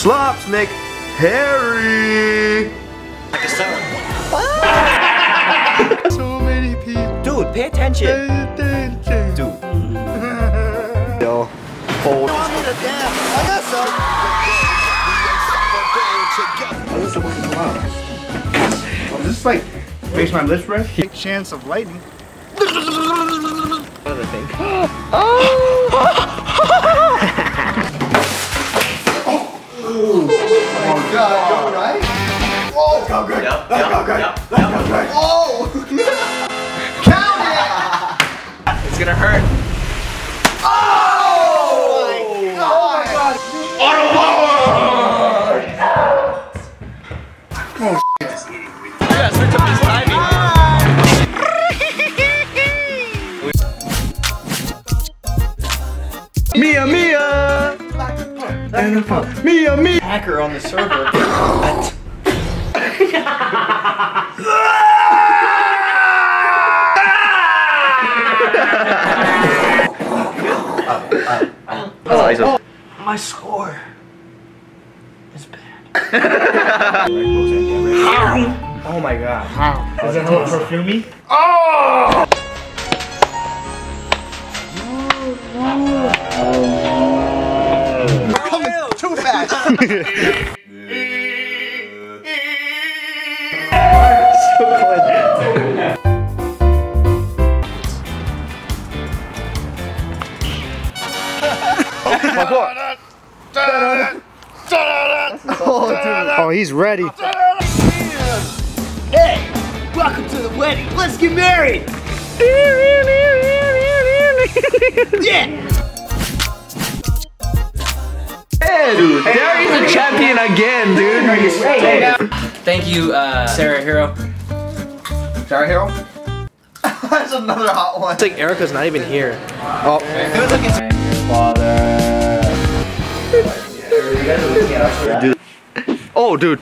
Slops make Harry. So ah! many people. Dude, pay attention. Dude. Yo, hold. Is this like face my lips right? Big chance of lightning. What do they think? Oh god, go right? Oh, go good. Yep, Let's yep, go good. yep, Let's go. Oh! Count it! It's gonna hurt. Oh, my score is bad. oh my god. Is it a little perfumey? Too fast! Oh, he's ready. Hey, welcome to the wedding. Let's get married. yeah. Hey, dude. Harry's a champion again, dude. Thank you, uh, Sarah Hero. Sarah Hero? That's another hot one. It's like Erica's not even here. Oh, Oh, dude.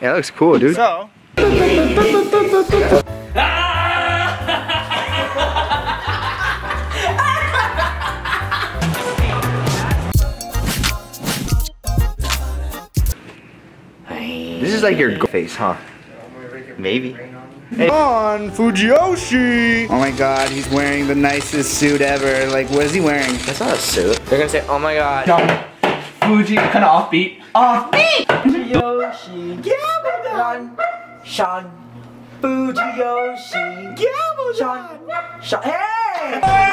Yeah, that looks cool, dude. So, This is like your go face, huh? Maybe. On Fujiyoshi. Oh my god, he's wearing the nicest suit ever. Like, what is he wearing? That's not a suit. They're gonna say, oh my god. Fuji, kind of offbeat. Yoshi, Gabbledon, Sean, Fuji Yoshi, Gabbledon, Sean, hey!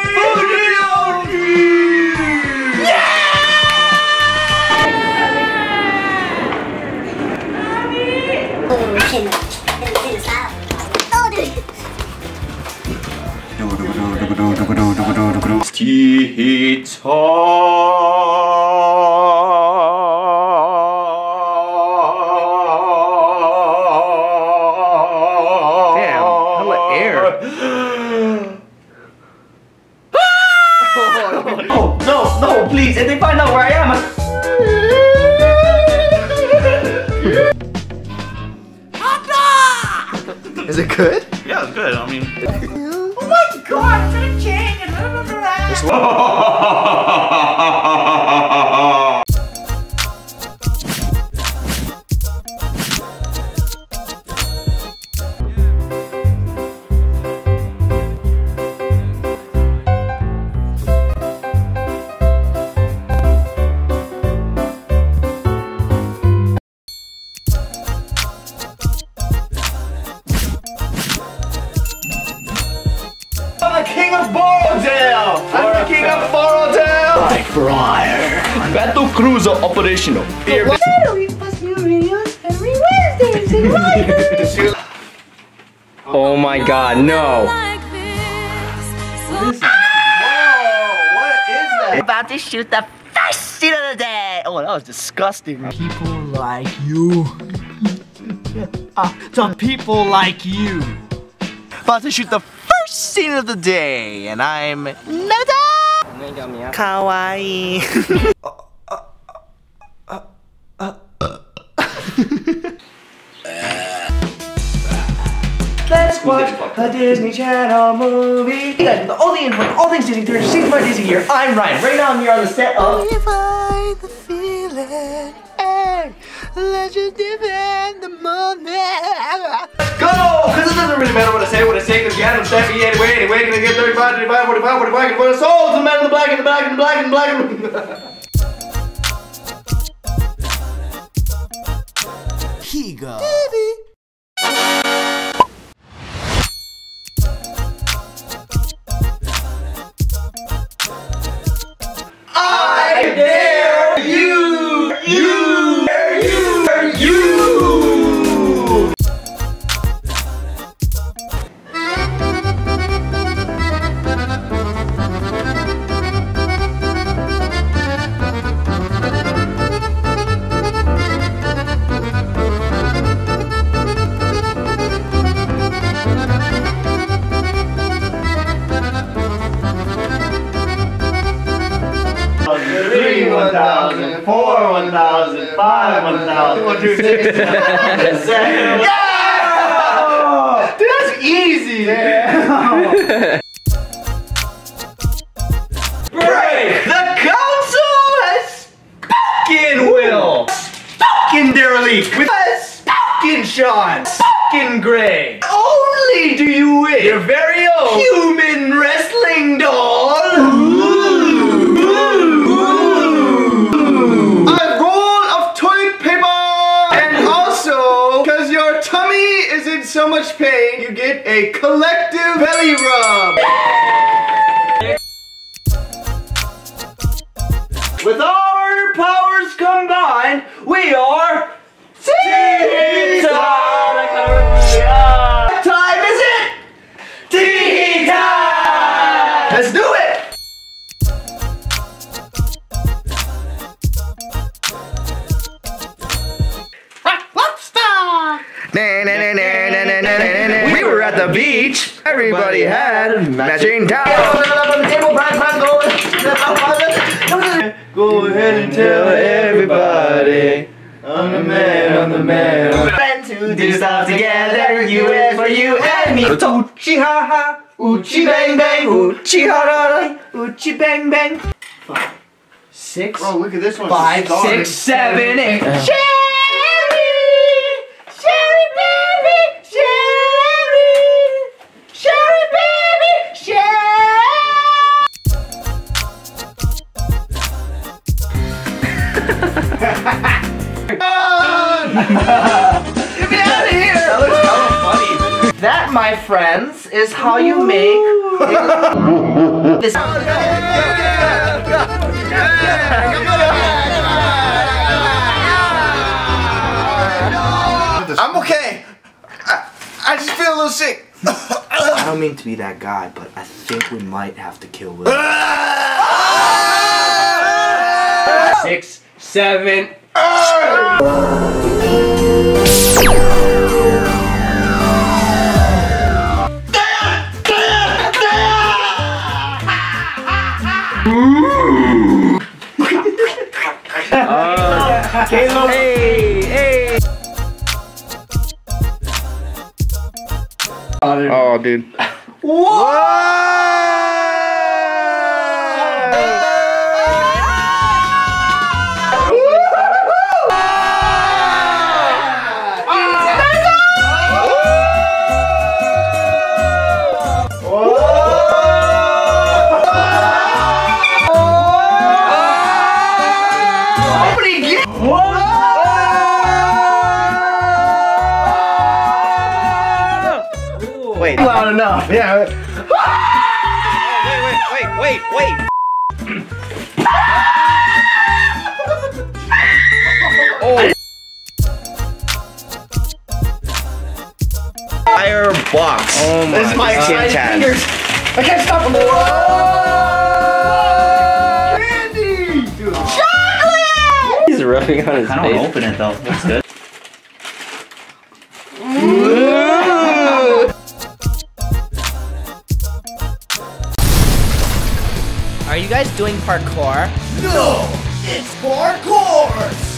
Damn, hella air. Oh, no, no, please. If they find out where I am, Is it good? yeah, it's good. I mean, oh my god, I'm the Borrowdale. Like Briar. Battle cruiser operational. Here. Oh my god, no. About to shoot the first scene of the day. Oh, that was disgusting. People like you. uh, the people like you. About to shoot the first scene of the day, and I'm Nata. Kawaii. Let's watch a Disney Channel movie. You guys, with all the info, all things Disney, 365 days a year. I'm Ryan. Right now, I'm here on the set of. moment. And let's just defend the moment. Go! Because it doesn't really matter what I say, what I say, because you had him step me anyway, anyway, gonna get 35, 35, 45, 45, 45, souls, the man in the black, in the black, in the black, in the black, in the black. Higa. I thousand, four, one thousand, five, one thousand, six, seven. Yeah! Dude, that's easy. Break! The council has spoken, Will. Spoken, derelict. With spoken, Sean. Spoken, Gray. Only do you win your very own human wrestling doll. Is in so much pain, you get a collective belly rub. With our powers combined, we are Tea Time! Time is it? Tea Time! Let's do it! We were at the beach. Everybody had matching towels. Go ahead and tell everybody. I'm the man, I'm the man. Friends who do stuff together. You is for you and me. Uchi ha ha, uchi bang bang, uchi ha ha ha, uchi bang bang. Six, Oh, look at this one. five, six, seven, eight. Sherry, Get me out of here! That looks kind of funny. That, my friends, is how you make this. I'm okay. I, I just feel a little sick. I don't mean to be that guy, but I think we might have to kill Will. Six, seven. Hey, hey. Oh, dude. Wait. Loud enough. Yeah. Wait, wait, wait, wait. Wait. Oh. Firebox. Oh my This is my Tam. fingers. I can't stop them. Candy! Rubbing on his I don't face. open it though. Looks good. Are you guys doing parkour? No! It's parkour!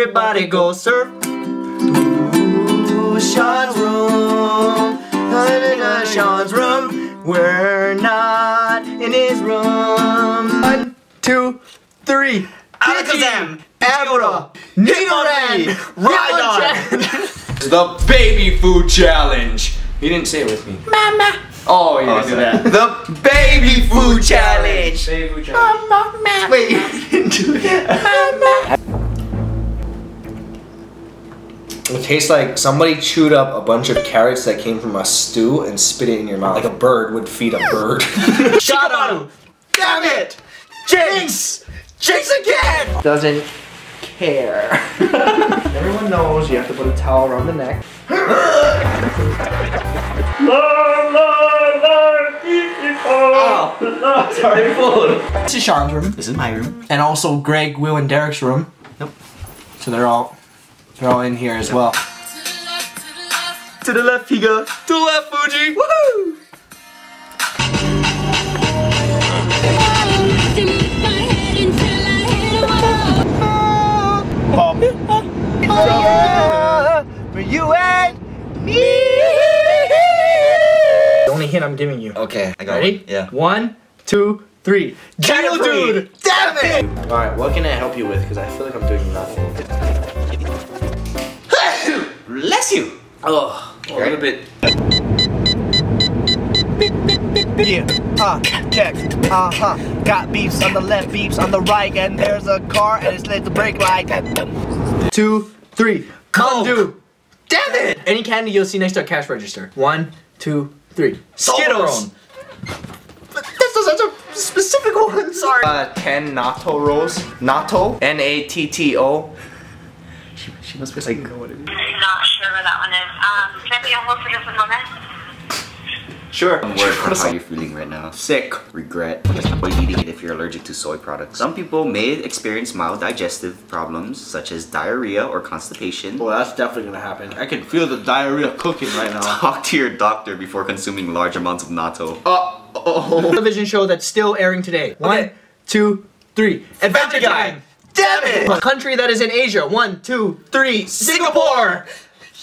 Everybody go surf. Ooh, Sean's room. Na-na-na, Sean's room. We're not in his room. One, two, three. Alakazam, Abra, Nidoran, Rhydon. The baby food challenge. You didn't say it with me. Mama. Oh, you didn't oh, do that. The baby food challenge. Baby food challenge. Wait, you didn't do that. It tastes like somebody chewed up a bunch of carrots that came from a stew and spit it in your mouth. Like a bird would feed a bird. Shikaru. Damn it. Jinx. Jinx again. Doesn't care. Everyone knows you have to put a towel around the neck. Oh, sorry, food. This is Sean's room. This is my room. And also Greg, Will, and Derek's room. Nope. So they're all they're all in here as well. To the left, Higa. To the left, Fuji. Woohoo! For you and me. The only hint I'm giving you. Okay, I got Ready? it. Yeah. One, two, three. Gino dude! Damn it! Alright, what can I help you with? Because I feel like I'm doing nothing. Oh, a little bit. Yeah, uh, check, uh huh. Got beeps on the left, beeps on the right, and there's a car and it's lit the brake light. Two, three, Mountain Damn it! Any candy you'll see next to a cash register. One, two, three. Skittles. That's such a specific one. Sorry. Uh, 10 natto rolls. Natto. N-A-T-T-O. She, she must be like. Not sure where that one is. Um, can I be on hold for just a moment? Sure. One word for how you're feeling right now. Sick. Regret. Avoid eating it if you're allergic to soy products. Some people may experience mild digestive problems such as diarrhea or constipation. Well, that's definitely gonna happen. I can feel the diarrhea cooking right now. Talk to your doctor before consuming large amounts of natto. Oh, oh. Television show that's still airing today. One, two, three. Adventure Time. Damn it! A country that is in Asia. One, two, three. Singapore.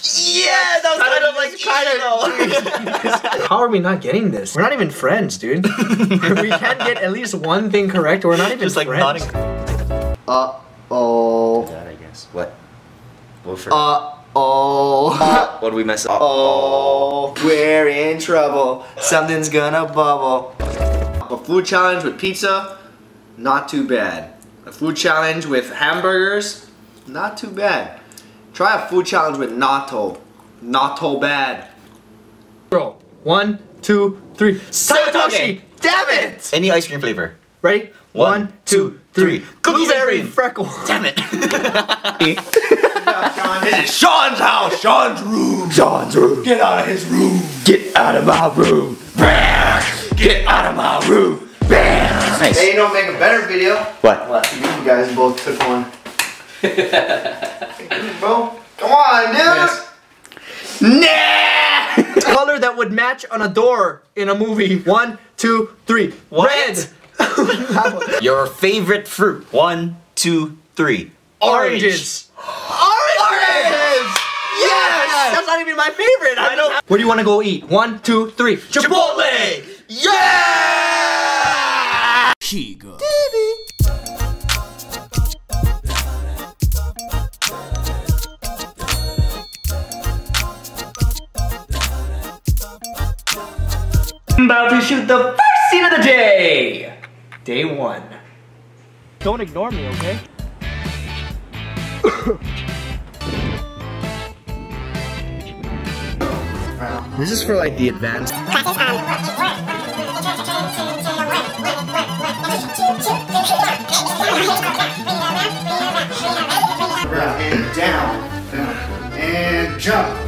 Yeah, that was kind of like kind of. How are we not getting this? We're not even friends, dude. we can't get at least one thing correct. We're not even Just like friends. Uh oh. That I guess. What? What? Uh oh. what did we mess up? Oh, we're in trouble. Something's gonna bubble. A food challenge with pizza, not too bad. A food challenge with hamburgers, not too bad. Try a food challenge with natto, not so bad. Bro, one, two, three. Satoshi! Damn it! Any ice cream flavor. Ready? One, two, three. Blueberry freckle. Damn it. This is Sean's house, Sean's room. Sean's room. Get out of his room. Get out of my room. Get out of my room. Nice. Hey, you know, make a better video. What? What? You guys both took one. Bro, come on, dude. Nah! Color that would match on a door in a movie. One, two, three. Red. Your favorite fruit. One, two, three. Oranges. Oranges! Yes! That's not even my favorite. I don't. Where do you want to go eat? One, two, three. Chipotle. Yeah! Higa. About to shoot the first scene of the day. Day one. Don't ignore me, okay? This is for like the advanced. And down, down, and jump.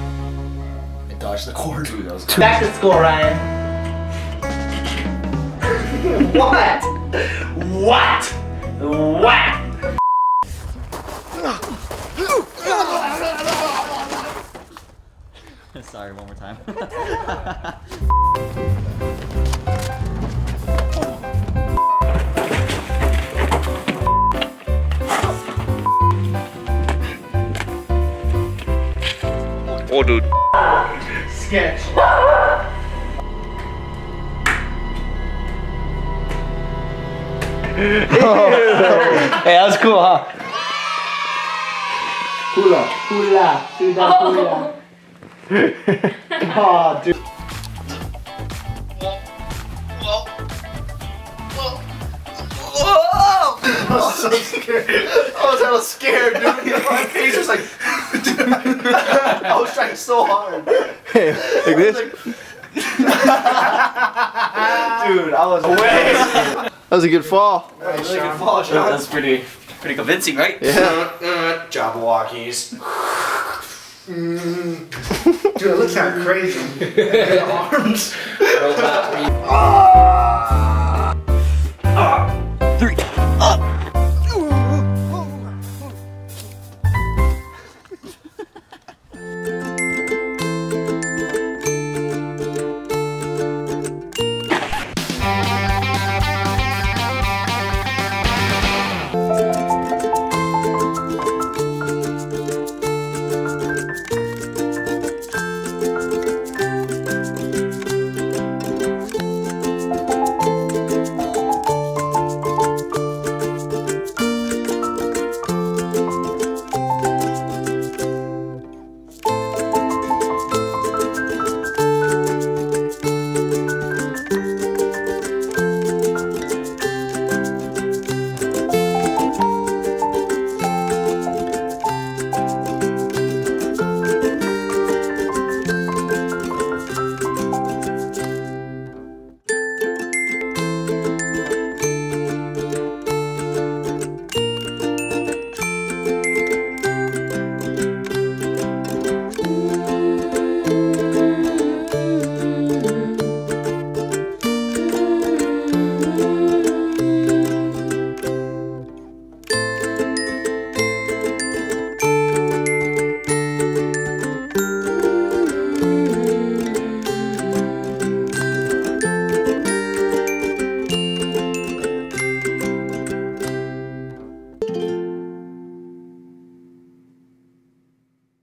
cord. Dude, that was Back to school, Ryan. what? What? What? Sorry, one more time. Oh, dude. Sketch. Hey, that was cool, huh? Hula. Hula. Do that hula. oh, dude. I was so scared. I was hella scared, dude. My face was like. I was trying so hard. Hey, like this. Dude, I was way. That was a good fall. Really good fall, Sean. That's pretty, pretty convincing, right? Yeah. Uh, uh, Jabbawockeez. Mm. Dude, it looks kind of crazy. arms. Oh,